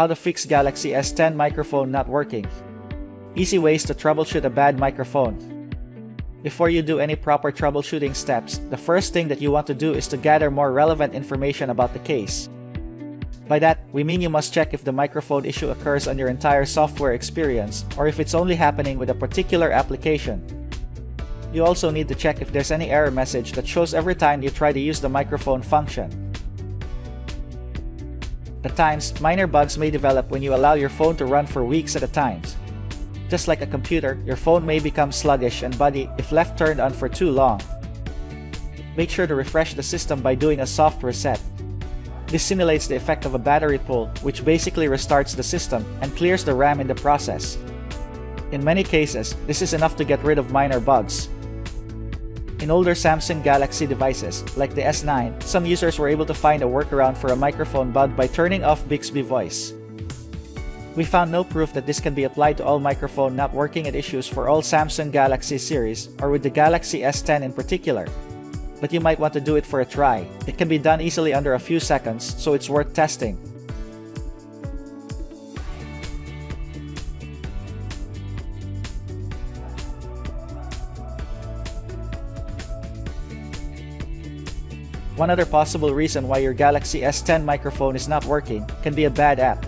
How to fix Galaxy S10 microphone not working. Easy ways to troubleshoot a bad microphone. Before you do any proper troubleshooting steps, the first thing that you want to do is to gather more relevant information about the case. By that, we mean you must check if the microphone issue occurs on your entire software experience or if it's only happening with a particular application. You also need to check if there's any error message that shows every time you try to use the microphone function. At times, minor bugs may develop when you allow your phone to run for weeks at a time. Just like a computer, your phone may become sluggish and buggy if left turned on for too long. Make sure to refresh the system by doing a soft reset. This simulates the effect of a battery pull, which basically restarts the system and clears the RAM in the process. In many cases, this is enough to get rid of minor bugs. In older Samsung Galaxy devices, like the S9, some users were able to find a workaround for a microphone bug by turning off Bixby Voice. We found no proof that this can be applied to all microphone not working at issues for all Samsung Galaxy series, or with the Galaxy S10 in particular, but you might want to do it for a try. It can be done easily under a few seconds, so it's worth testing. One other possible reason why your Galaxy S10 microphone is not working can be a bad app.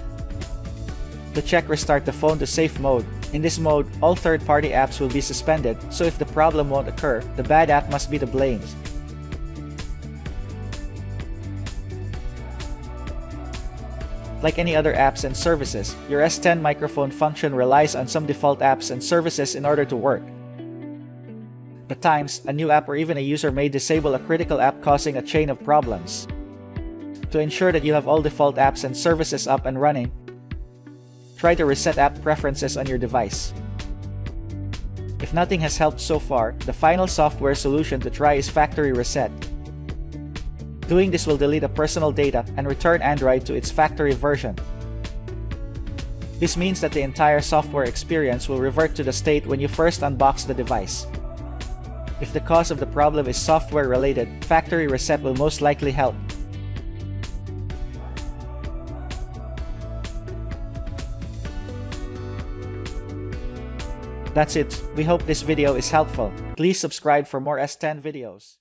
To check restart the phone to safe mode. In this mode, all third-party apps will be suspended, so if the problem won't occur, the bad app must be to blame. Like any other apps and services, your S10 microphone function relies on some default apps and services in order to work. At times, a new app or even a user may disable a critical app causing a chain of problems. To ensure that you have all default apps and services up and running, try to reset app preferences on your device. If nothing has helped so far, the final software solution to try is factory reset. Doing this will delete the personal data and return Android to its factory version. This means that the entire software experience will revert to the state when you first unbox the device. If the cause of the problem is software related, factory reset will most likely help. That's it. We hope this video is helpful. Please subscribe for more S10 videos.